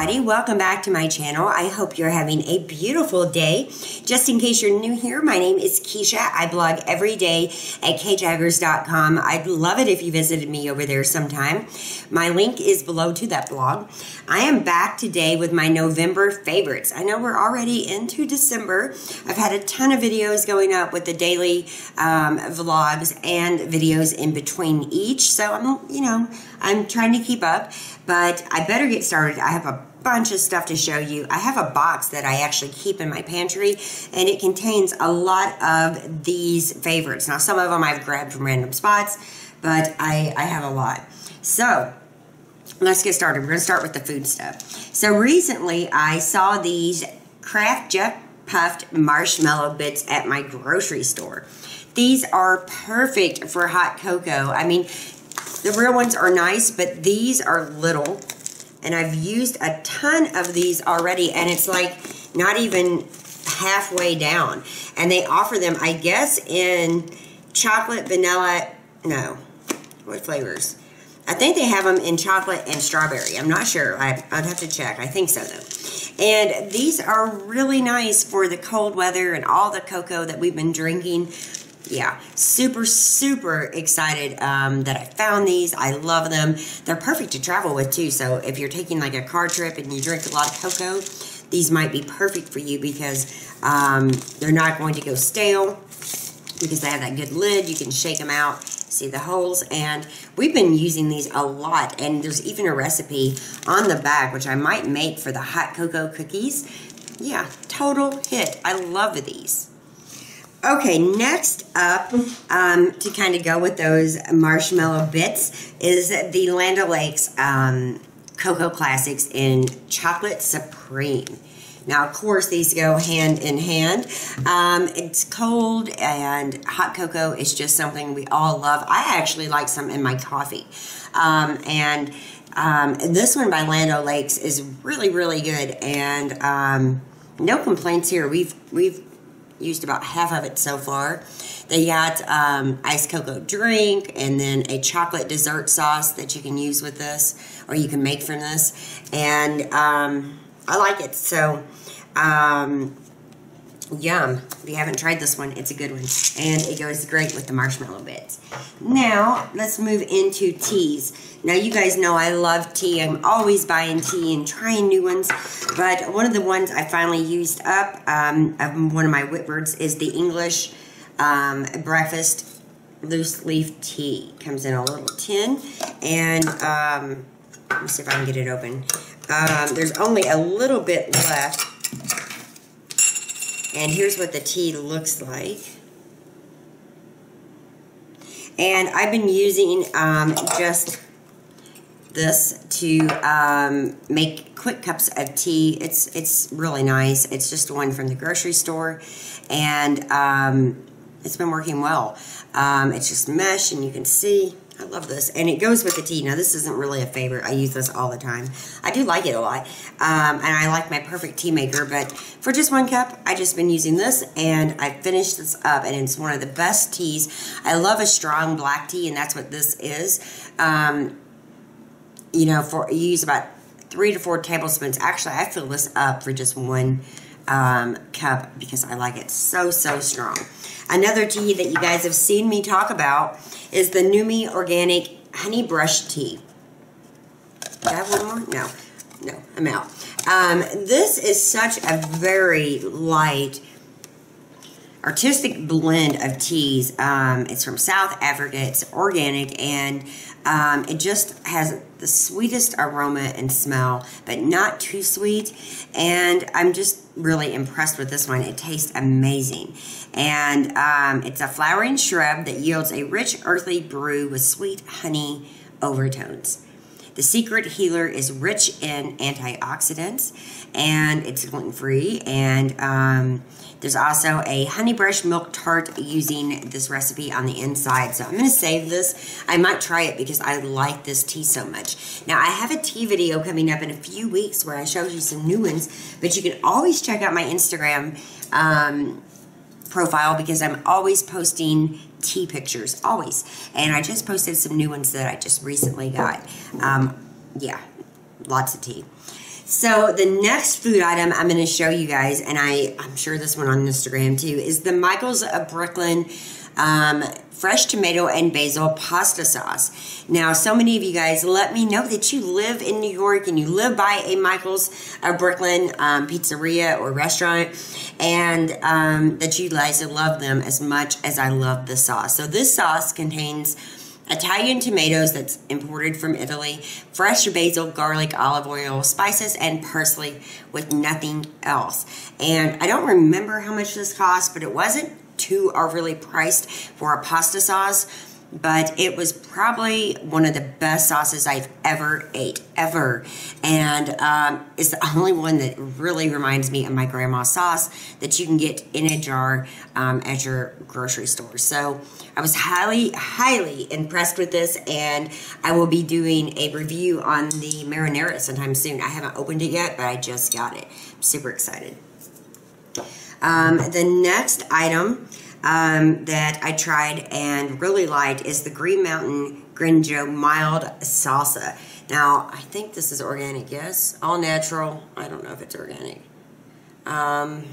everybody, welcome back to my channel. I hope you're having a beautiful day. Just in case you're new here, my name is Kisha. I blog every day at kjaggers.com. I'd love it if you visited me over there sometime. My link is below to that blog. I am back today with my November favorites. I know we're already into December. I've had a ton of videos going up with the daily um, vlogs and videos in between each. So I'm, you know, I'm trying to keep up, but I better get started. I have a bunch of stuff to show you. I have a box that I actually keep in my pantry and it contains a lot of these favorites. Now some of them I've grabbed from random spots, but I, I have a lot. So let's get started. We're going to start with the food stuff. So recently I saw these Kraft Jet Puffed Marshmallow Bits at my grocery store. These are perfect for hot cocoa. I mean, the real ones are nice, but these are little. And I've used a ton of these already, and it's like not even halfway down. And they offer them, I guess, in chocolate, vanilla, no, what flavors? I think they have them in chocolate and strawberry. I'm not sure. I, would have to check. I think so, though. And these are really nice for the cold weather and all the cocoa that we've been drinking yeah, super, super excited um, that I found these. I love them. They're perfect to travel with too. So if you're taking like a car trip and you drink a lot of cocoa, these might be perfect for you because um, they're not going to go stale because they have that good lid. You can shake them out, see the holes. And we've been using these a lot. And there's even a recipe on the back, which I might make for the hot cocoa cookies. Yeah, total hit. I love these. Okay, next up, um, to kind of go with those marshmallow bits, is the Land O'Lakes um, Cocoa Classics in Chocolate Supreme. Now, of course, these go hand in hand. Um, it's cold and hot cocoa is just something we all love. I actually like some in my coffee. Um, and um, this one by Land O'Lakes is really, really good. And um, no complaints here. We've, we've used about half of it so far. They got um, iced cocoa drink and then a chocolate dessert sauce that you can use with this or you can make from this. And um, I like it. So, um, yum. If you haven't tried this one, it's a good one. And it goes great with the marshmallow bits. Now, let's move into teas. Now, you guys know I love tea. I'm always buying tea and trying new ones. But one of the ones I finally used up, um, of one of my Whitbirds, is the English um, Breakfast Loose Leaf Tea. Comes in a little tin. And um, let me see if I can get it open. Um, there's only a little bit left. And here's what the tea looks like. And I've been using um, just this to um, make quick cups of tea. It's it's really nice. It's just one from the grocery store, and um, it's been working well. Um, it's just mesh, and you can see. I love this, and it goes with the tea. Now, this isn't really a favorite. I use this all the time. I do like it a lot, um, and I like my perfect tea maker, but for just one cup, I just been using this, and I finished this up, and it's one of the best teas. I love a strong black tea, and that's what this is. Um, you know, for you use about three to four tablespoons. Actually, I fill this up for just one um, cup because I like it so, so strong. Another tea that you guys have seen me talk about is the Numi Organic Honeybush Tea. Do I have one more? No. No, I'm out. Um, this is such a very light, artistic blend of teas. Um, it's from South Africa. It's organic and um, it just has the sweetest aroma and smell, but not too sweet. And I'm just really impressed with this one. It tastes amazing. And um, it's a flowering shrub that yields a rich earthy brew with sweet honey overtones. The Secret Healer is rich in antioxidants and it's gluten free. And um, there's also a honeybush milk tart using this recipe on the inside. So I'm going to save this. I might try it because I like this tea so much. Now I have a tea video coming up in a few weeks where I show you some new ones, but you can always check out my Instagram um, profile because I'm always posting tea pictures always. And I just posted some new ones that I just recently got. Um, yeah, lots of tea. So the next food item I'm going to show you guys, and I, I'm sure this one on Instagram too, is the Michaels of Brooklyn um, fresh tomato and basil pasta sauce. Now, so many of you guys let me know that you live in New York and you live by a Michaels of Brooklyn um, pizzeria or restaurant, and um, that you guys love them as much as I love the sauce. So this sauce contains Italian tomatoes that's imported from Italy, fresh basil, garlic, olive oil, spices, and parsley with nothing else. And I don't remember how much this cost, but it wasn't too overly priced for a pasta sauce but it was probably one of the best sauces I've ever ate, ever. And um, it's the only one that really reminds me of my grandma's sauce that you can get in a jar um, at your grocery store. So I was highly, highly impressed with this, and I will be doing a review on the marinara sometime soon. I haven't opened it yet, but I just got it. I'm super excited. Um, the next item um, that I tried and really liked is the Green Mountain Gringo Mild Salsa. Now, I think this is organic, yes? All natural. I don't know if it's organic. Um,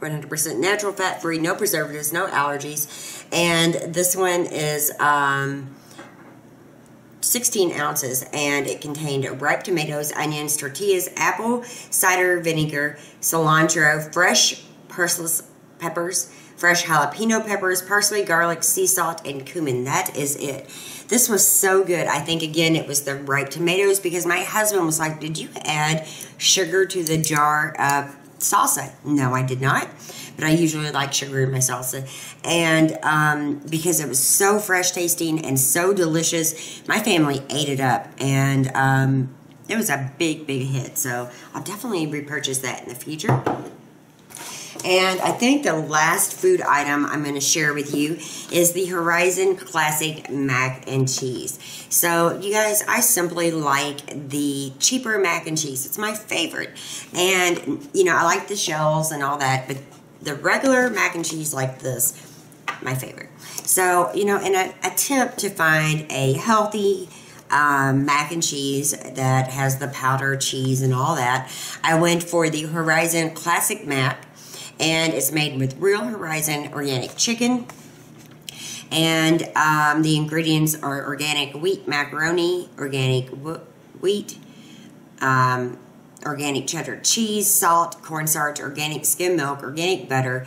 100% natural, fat-free, no preservatives, no allergies. And this one is um, 16 ounces, and it contained ripe tomatoes, onions, tortillas, apple cider vinegar, cilantro, fresh parsley peppers, fresh jalapeno peppers, parsley, garlic, sea salt, and cumin. That is it. This was so good. I think, again, it was the ripe tomatoes because my husband was like, did you add sugar to the jar of salsa? No, I did not. But I usually like sugar in my salsa. And um, because it was so fresh tasting and so delicious, my family ate it up. And um, it was a big, big hit. So I'll definitely repurchase that in the future. And I think the last food item I'm going to share with you is the Horizon Classic Mac and Cheese. So, you guys, I simply like the cheaper mac and cheese. It's my favorite. And, you know, I like the shells and all that, but the regular mac and cheese like this, my favorite. So, you know, in an attempt to find a healthy, um, mac and cheese that has the powder cheese and all that. I went for the Horizon Classic Mac and it's made with Real Horizon organic chicken. And um, the ingredients are organic wheat macaroni, organic wheat, um, organic cheddar cheese, salt, corn cornstarch, organic skim milk, organic butter,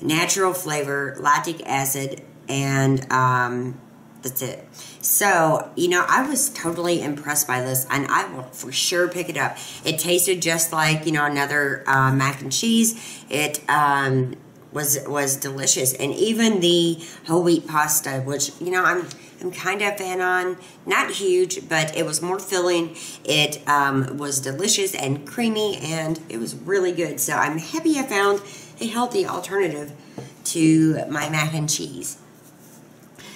natural flavor, lactic acid, and um, that's it. So, you know, I was totally impressed by this, and I will for sure pick it up. It tasted just like, you know, another uh, mac and cheese. It um, was was delicious, and even the whole wheat pasta, which you know, I'm I'm kind of a fan on. Not huge, but it was more filling. It um, was delicious and creamy, and it was really good. So I'm happy I found a healthy alternative to my mac and cheese.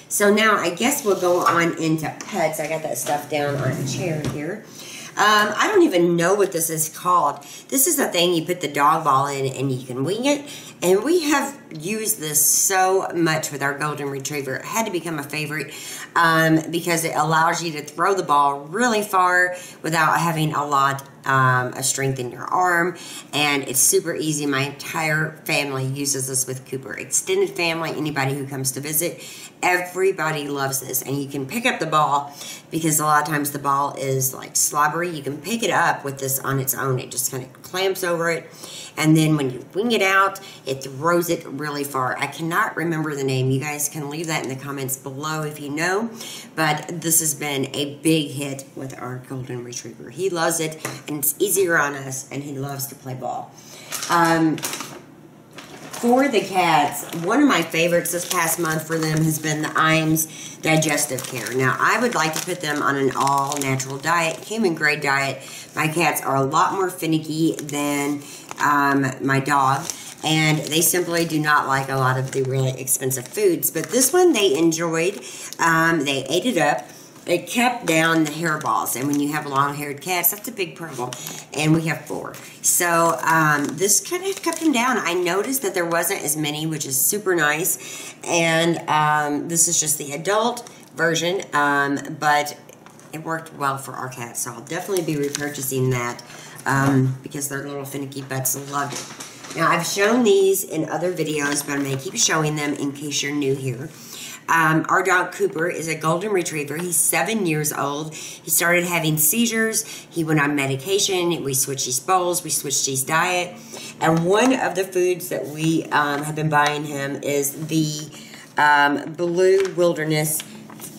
So now I guess we'll go on into pets. I got that stuff down on a chair here. Um, I don't even know what this is called. This is a thing you put the dog ball in and you can wing it. And we have used this so much with our golden retriever. It had to become a favorite um, because it allows you to throw the ball really far without having a lot um, of strength in your arm. And it's super easy. My entire family uses this with Cooper. Extended family, anybody who comes to visit, everybody loves this. And you can pick up the ball because a lot of times the ball is like slobbery. You can pick it up with this on its own. It just kind of clamps over it and then when you wing it out, it throws it really far. I cannot remember the name. You guys can leave that in the comments below if you know, but this has been a big hit with our Golden Retriever. He loves it, and it's easier on us, and he loves to play ball. Um, for the cats, one of my favorites this past month for them has been the Iams Digestive Care. Now, I would like to put them on an all-natural diet, human grade diet. My cats are a lot more finicky than um, my dog, and they simply do not like a lot of the really expensive foods. But this one they enjoyed. Um, they ate it up. It kept down the hairballs. And when you have long-haired cats, that's a big problem. And we have four. So um, this kind of kept them down. I noticed that there wasn't as many, which is super nice. And um, this is just the adult version, um, but it worked well for our cats. So I'll definitely be repurchasing that um, because their little finicky butts loved it. Now, I've shown these in other videos, but I'm going to keep showing them in case you're new here. Um, our dog Cooper is a golden retriever. He's seven years old. He started having seizures. He went on medication. We switched his bowls. We switched his diet. And one of the foods that we um, have been buying him is the um, Blue Wilderness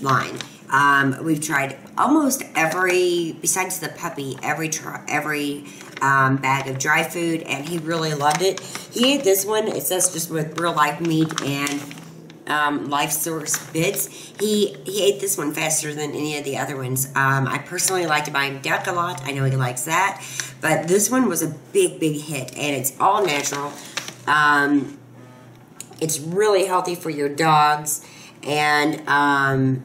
line. Um, we've tried almost every, besides the puppy, every every um, bag of dry food, and he really loved it. He ate this one. It says just with real life meat and um, Life Source bits. He he ate this one faster than any of the other ones. Um, I personally like to buy him duck a lot. I know he likes that, but this one was a big big hit, and it's all natural. Um, it's really healthy for your dogs, and um,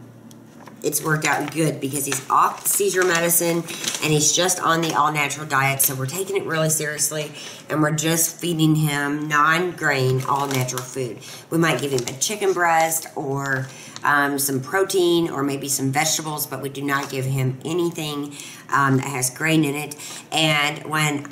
it's worked out good because he's off seizure medicine and he's just on the all natural diet. So we're taking it really seriously and we're just feeding him non grain, all natural food. We might give him a chicken breast or um, some protein or maybe some vegetables, but we do not give him anything um, that has grain in it. And when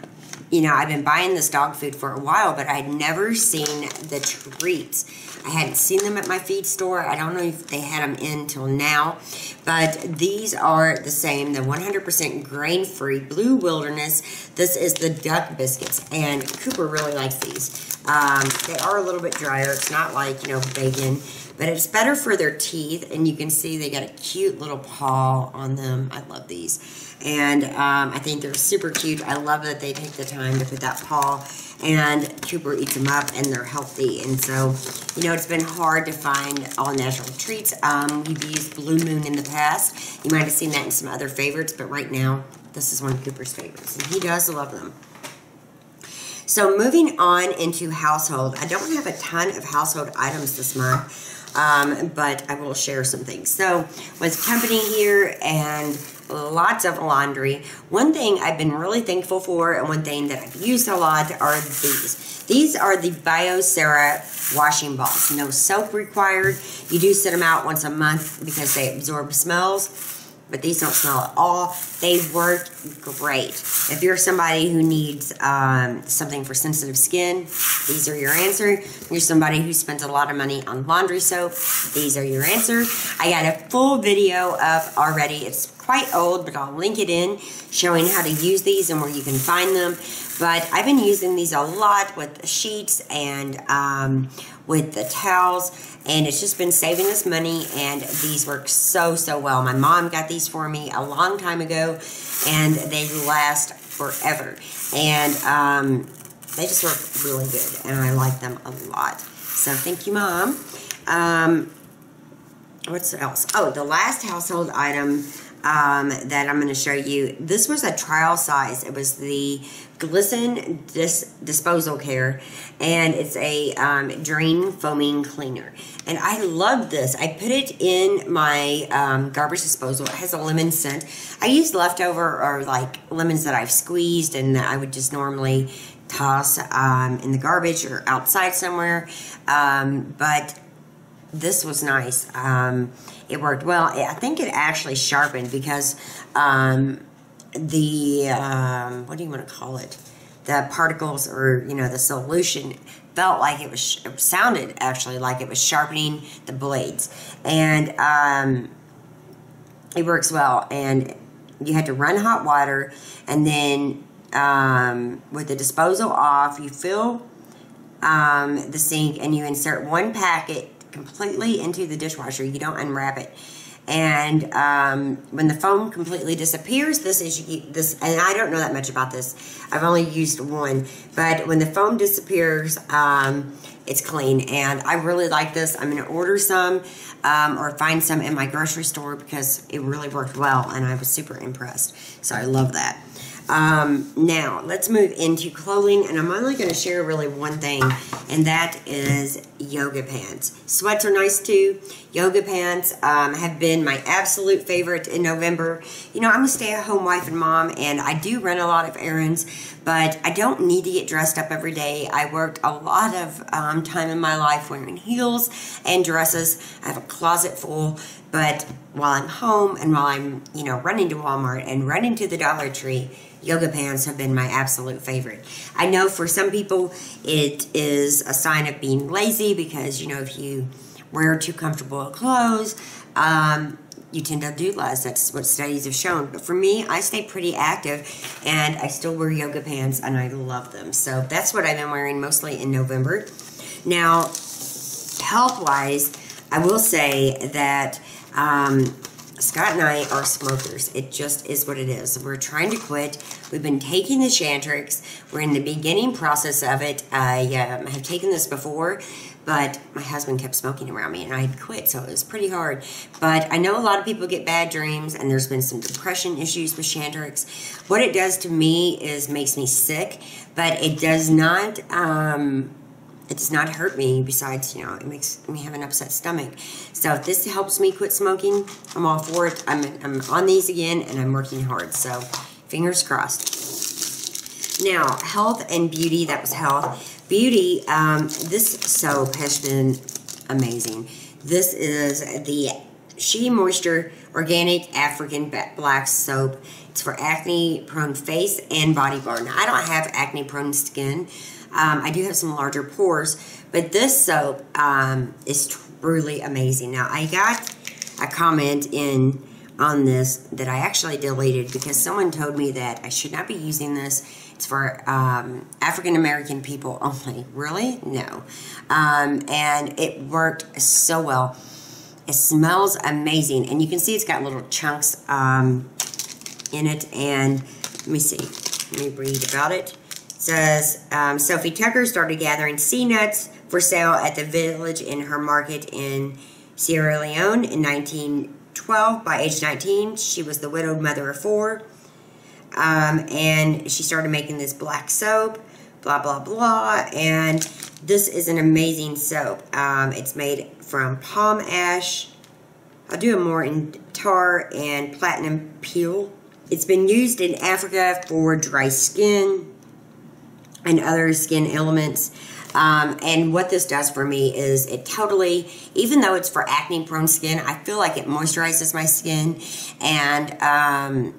you know, I've been buying this dog food for a while, but I'd never seen the treats I hadn't seen them at my feed store. I don't know if they had them in till now, but these are the same, the 100% grain-free Blue Wilderness. This is the duck biscuits, and Cooper really likes these. Um, they are a little bit drier. It's not like, you know, bacon, but it's better for their teeth, and you can see they got a cute little paw on them. I love these. And um, I think they're super cute. I love that they take the time to put that paw and Cooper eats them up and they're healthy. And so, you know, it's been hard to find all natural treats. Um, we've used Blue Moon in the past. You might have seen that in some other favorites, but right now, this is one of Cooper's favorites. And he does love them. So moving on into household. I don't have a ton of household items this month, um, but I will share some things. So with company here and lots of laundry. One thing I've been really thankful for and one thing that I've used a lot are these. These are the Biosera washing balls. No soap required. You do set them out once a month because they absorb smells but these don't smell at all. They work great. If you're somebody who needs um, something for sensitive skin, these are your answer. If You're somebody who spends a lot of money on laundry soap, these are your answer. I got a full video up already. It's quite old, but I'll link it in showing how to use these and where you can find them. But I've been using these a lot with sheets and um, with the towels, and it's just been saving us money, and these work so, so well. My mom got these for me a long time ago, and they last forever. And um, they just work really good, and I like them a lot. So thank you, Mom. Um, what's else? Oh, the last household item um, that I'm going to show you. This was a trial size. It was the Glisten Dis Disposal Care, and it's a um, drain foaming cleaner. And I love this. I put it in my um, garbage disposal. It has a lemon scent. I use leftover or like lemons that I've squeezed and I would just normally toss um, in the garbage or outside somewhere. Um, but this was nice. Um, it worked well. I think it actually sharpened because um, the um, what do you want to call it? The particles or you know the solution felt like it was it sounded actually like it was sharpening the blades, and um, it works well. And you had to run hot water, and then um, with the disposal off, you fill um, the sink and you insert one packet completely into the dishwasher. You don't unwrap it. And um, when the foam completely disappears, this is this, and I don't know that much about this. I've only used one, but when the foam disappears, um, it's clean. And I really like this. I'm going to order some um, or find some in my grocery store because it really worked well, and I was super impressed. So I love that. Um, now, let's move into clothing, and I'm only going to share really one thing, and that is yoga pants. Sweats are nice too. Yoga pants um, have been my absolute favorite in November. You know, I'm a stay-at-home wife and mom, and I do run a lot of errands, but I don't need to get dressed up every day. I worked a lot of um, time in my life wearing heels and dresses. I have a closet full, but while I'm home and while I'm, you know, running to Walmart and running to the Dollar Tree, yoga pants have been my absolute favorite. I know for some people it is a sign of being lazy because, you know, if you wear too comfortable clothes, um, you tend to do less. That's what studies have shown. But for me, I stay pretty active and I still wear yoga pants and I love them. So that's what I've been wearing mostly in November. Now, health wise, I will say that um, Scott and I are smokers. It just is what it is. We're trying to quit. We've been taking the Chantix. We're in the beginning process of it. I um, have taken this before, but my husband kept smoking around me and I had quit, so it was pretty hard. But I know a lot of people get bad dreams, and there's been some depression issues with Chantix. What it does to me is makes me sick, but it does not. Um, it does not hurt me. Besides, you know, it makes me have an upset stomach. So if this helps me quit smoking, I'm all for it. I'm, I'm on these again and I'm working hard. So fingers crossed. Now, health and beauty, that was health. Beauty, um, this soap has been amazing. This is the SheaMoisture Organic African Black Soap. It's for acne prone face and body burn. Now, I don't have acne prone skin. Um, I do have some larger pores, but this soap um, is truly amazing. Now, I got a comment in on this that I actually deleted because someone told me that I should not be using this. It's for um, African American people only. Really? No. Um, and it worked so well. It smells amazing, and you can see it's got little chunks um, in it. And let me see. Let me read about it says um, Sofi Tucker started gathering shea nuts for sale at the village in her market in Sierra Leone in 1912. By age 19, she was the widowed mother of four. Um, and she started making this black soap, blah, blah, blah. And this is an amazing soap. Um, it's made from palm ash. I'll do it more in tar and plantain peel. It's been used in Africa for dry skin, and other skin elements. Um, and what this does for me is it totally, even though it's for acne prone skin, I feel like it moisturizes my skin and um,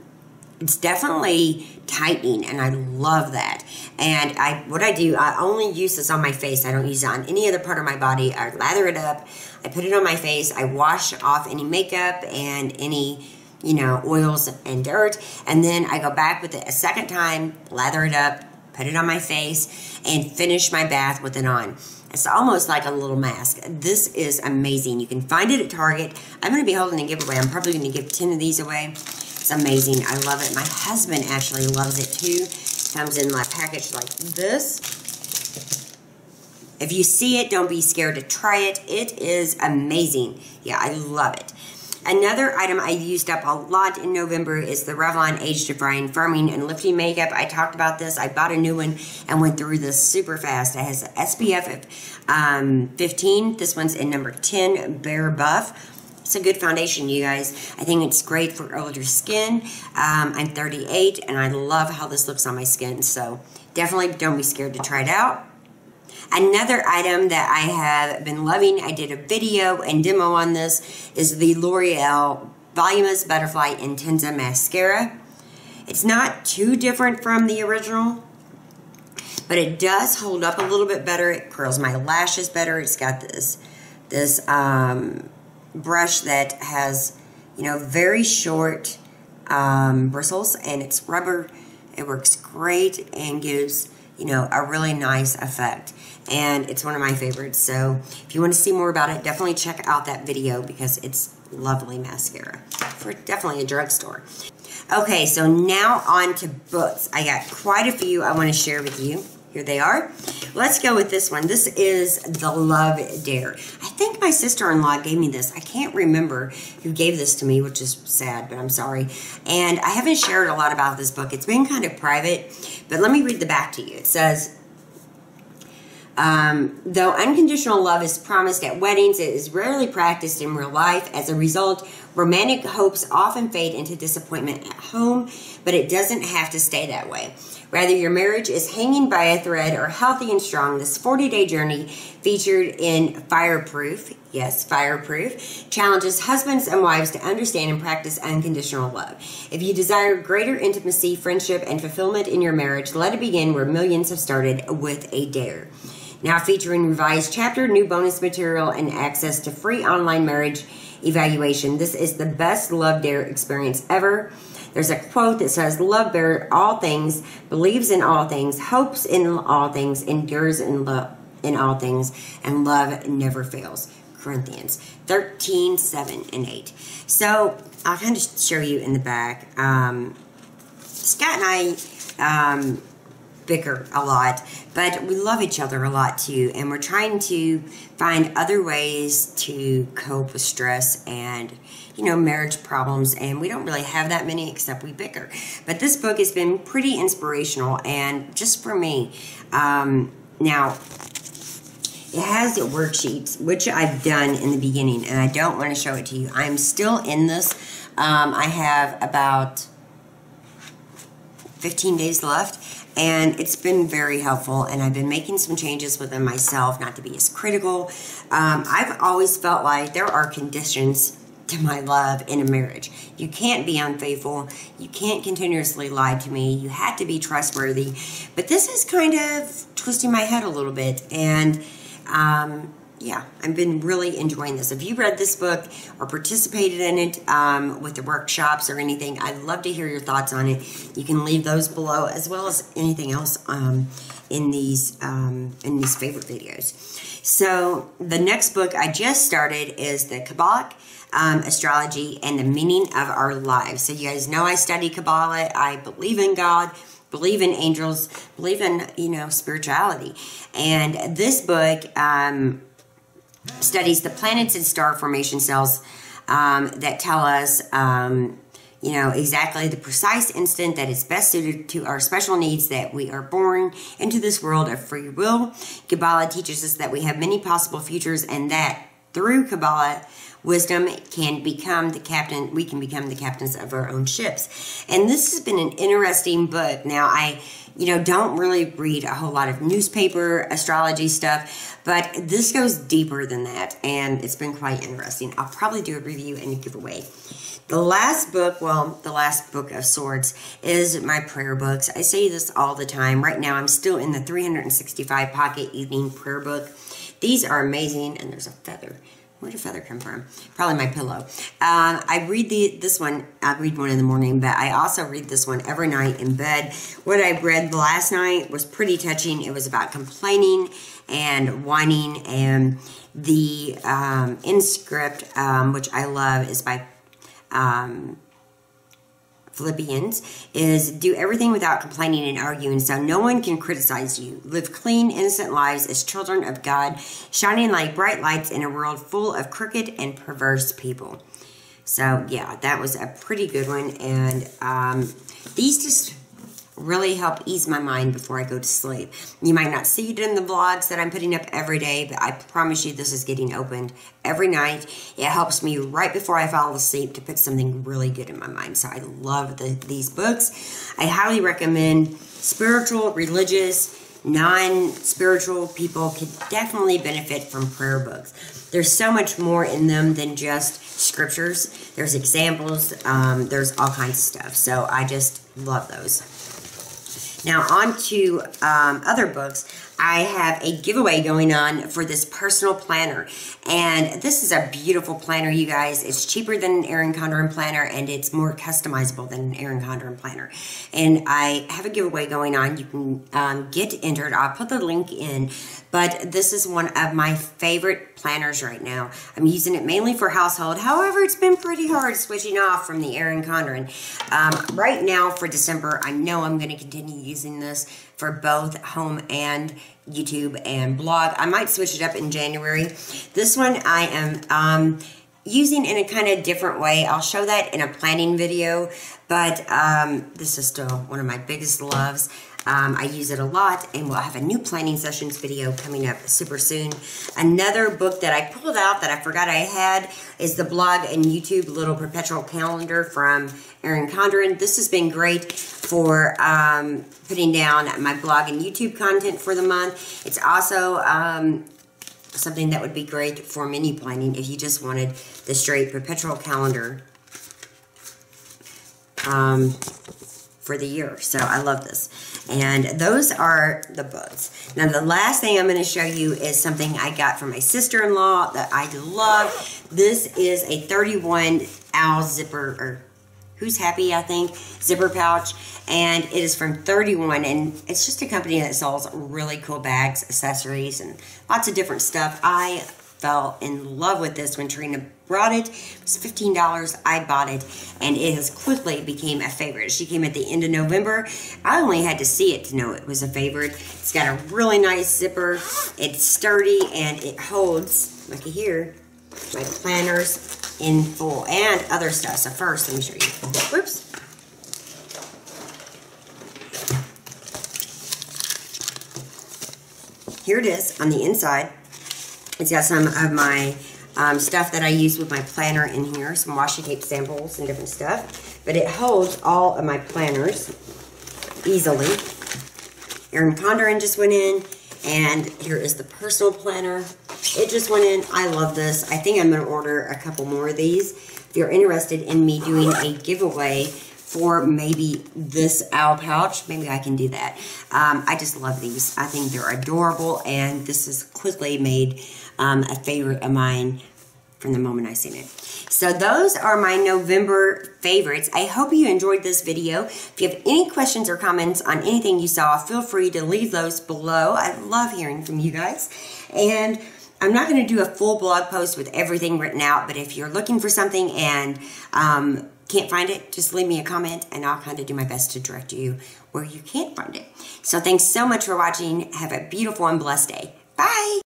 it's definitely tightening and I love that. And I, what I do, I only use this on my face. I don't use it on any other part of my body. I lather it up. I put it on my face. I wash off any makeup and any you know, oils and dirt. And then I go back with it a second time, lather it up, put it on my face, and finish my bath with it on. It's almost like a little mask. This is amazing. You can find it at Target. I'm going to be holding a giveaway. I'm probably going to give 10 of these away. It's amazing. I love it. My husband actually loves it too. Comes in my package like this. If you see it, don't be scared to try it. It is amazing. Yeah, I love it. Another item I used up a lot in November is the Revlon Age Defying Firming and Lifting Makeup. I talked about this. I bought a new one and went through this super fast. It has SPF um, 15. This one's in number 10, Bare Buff. It's a good foundation, you guys. I think it's great for older skin. Um, I'm 38, and I love how this looks on my skin. So definitely don't be scared to try it out. Another item that I have been loving, I did a video and demo on this, is the L'Oreal Voluminous Butterfly Intensa Mascara. It's not too different from the original, but it does hold up a little bit better. It curls my lashes better. It's got this, this um, brush that has, you know, very short um, bristles and it's rubber. It works great and gives, you know, a really nice effect and it's one of my favorites. So if you want to see more about it, definitely check out that video because it's lovely mascara for definitely a drugstore. Okay, so now on to books. I got quite a few I want to share with you. Here they are. Let's go with this one. This is The Love Dare. I think my sister-in-law gave me this. I can't remember who gave this to me, which is sad, but I'm sorry. And I haven't shared a lot about this book. It's been kind of private, but let me read the back to you. It says, um, though unconditional love is promised at weddings, it is rarely practiced in real life. As a result, romantic hopes often fade into disappointment at home, but it doesn't have to stay that way. Whether your marriage is hanging by a thread or healthy and strong, this 40 day journey featured in Fireproof, yes, Fireproof, challenges husbands and wives to understand and practice unconditional love. If you desire greater intimacy, friendship, and fulfillment in your marriage, let it begin where millions have started with a dare. Now featuring revised chapter, new bonus material, and access to free online marriage evaluation. This is the best Love Dare experience ever. There's a quote that says, Love bears all things, believes in all things, hopes in all things, endures in love in all things, and love never fails. Corinthians 13, 7, and 8. So I'll kind of show you in the back. Um, Scott and I um, bicker a lot, but we love each other a lot too, and we're trying to find other ways to cope with stress and you know, marriage problems, and we don't really have that many except we bicker. But this book has been pretty inspirational, and just for me. Um, now, it has worksheets, which I've done in the beginning, and I don't want to show it to you. I'm still in this. Um, I have about 15 days left, and it's been very helpful and i've been making some changes within myself not to be as critical um, i've always felt like there are conditions to my love in a marriage. You can't be unfaithful. You can't continuously lie to me. You have to be trustworthy. But this is kind of twisting my head a little bit. And um, yeah, I've been really enjoying this. If you read this book or participated in it um, with the workshops or anything, I'd love to hear your thoughts on it. You can leave those below as well as anything else um, in these um, in these favorite videos. So the next book I just started is the Kabbalah um, astrology and the meaning of our lives. So you guys know I study Kabbalah. I believe in God, believe in angels, believe in, you know, spirituality. And this book um, studies the planets and star formation cells um, that tell us um, you know, exactly the precise instant that is best suited to our special needs that we are born into this world of free will. Kabbalah teaches us that we have many possible futures and that through Kabbalah, wisdom can become the captain, we can become the captains of our own ships. And this has been an interesting book. Now, I, you know, don't really read a whole lot of newspaper astrology stuff, but this goes deeper than that, and it's been quite interesting. I'll probably do a review and a giveaway. The last book, well, the last book of sorts, is my prayer books. I say this all the time. Right now, I'm still in the 365 Pocket Evening Prayer Book. These are amazing, and there's a feather. Where did a feather come from? Probably my pillow. Um, I read the this one. I read one in the morning, but I also read this one every night in bed. What I read last night was pretty touching. It was about complaining and whining, and the um, in script, um, which I love, is by um, Philippians is do everything without complaining and arguing so no one can criticize you. Live clean, innocent lives as children of God, shining like bright lights in a world full of crooked and perverse people. So, yeah, that was a pretty good one. And um, these just really help ease my mind before I go to sleep. You might not see it in the vlogs that I'm putting up every day, but I promise you this is getting opened every night. It helps me right before I fall asleep to put something really good in my mind. So I love the, these books. I highly recommend spiritual, religious, non-spiritual people could definitely benefit from prayer books. There's so much more in them than just scriptures. There's examples. Um, there's all kinds of stuff. So I just love those. Now, on to um, other books. I have a giveaway going on for this personal planner. And this is a beautiful planner, you guys. It's cheaper than an Erin Condren planner and it's more customizable than an Erin Condren planner. And I have a giveaway going on. You can um, get entered. I'll put the link in. But this is one of my favorite planners right now. I'm using it mainly for household. However, it's been pretty hard switching off from the Erin Condren. Um, right now for December, I know I'm going to continue using this for both home and YouTube and blog. I might switch it up in January. This one I am um, using in a kind of different way. I'll show that in a planning video, but um, this is still one of my biggest loves. Um, I use it a lot, and we'll have a new planning sessions video coming up super soon. Another book that I pulled out that I forgot I had is the blog and YouTube Little Perpetual Calendar from Erin Condren. This has been great for um, putting down my blog and YouTube content for the month. It's also um, something that would be great for mini planning if you just wanted the straight perpetual calendar. Um, for the year. So I love this. And those are the books. Now the last thing I'm going to show you is something I got from my sister-in-law that I love. This is a 31 owl zipper, or Who's Happy, I think, zipper pouch. And it is from 31. And it's just a company that sells really cool bags, accessories, and lots of different stuff. I fell in love with this when Trina brought it. It was $15. I bought it and it has quickly became a favorite. She came at the end of November. I only had to see it to know it was a favorite. It's got a really nice zipper. It's sturdy and it holds, looky here, my planners in full and other stuff. So first, let me show you. Whoops. Here it is on the inside. It's got some of my um, stuff that I use with my planner in here, some washi tape samples and different stuff. But it holds all of my planners easily. Erin Condren just went in, and here is the personal planner. It just went in. I love this. I think I'm going to order a couple more of these. If you're interested in me doing a giveaway for maybe this owl pouch, maybe I can do that. Um, I just love these. I think they're adorable, and this is quickly made um, a favorite of mine from the moment I seen it. So those are my November favorites. I hope you enjoyed this video. If you have any questions or comments on anything you saw, feel free to leave those below. I love hearing from you guys. And I'm not going to do a full blog post with everything written out, but if you're looking for something and um, can't find it, just leave me a comment and I'll kind of do my best to direct you where you can't find it. So thanks so much for watching. Have a beautiful and blessed day. Bye.